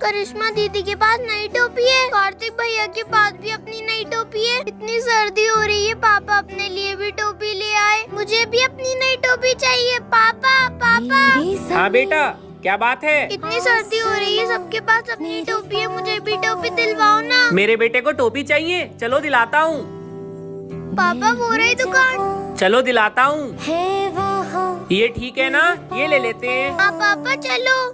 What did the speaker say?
करिश्मा दीदी के पास नई टोपी है। कार्तिक भैया के पास भी अपनी नई टोपी है। इतनी सर्दी हो रही है पापा अपने लिए भी टोपी ले आए। मुझे भी अपनी नई टोपी चाहिए पापा पापा। हाँ बेटा क्या बात है? इतनी सर्दी हो रही है सबके पास अपनी टोपी है मुझे भी टोपी दिलवाओ ना। मेरे बेटे को टोपी चाहिए चलो दिलाता हूँ। पापा वो रही दुकान। चलो दिलाता हूँ। ये ठीक है ना? ये ले लेते हैं। हाँ पापा चलो।